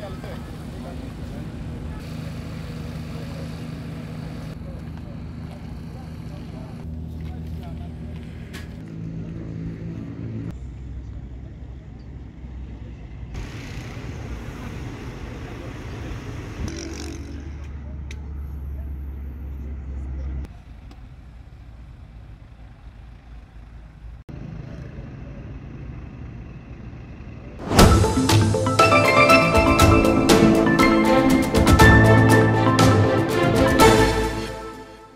shall do it.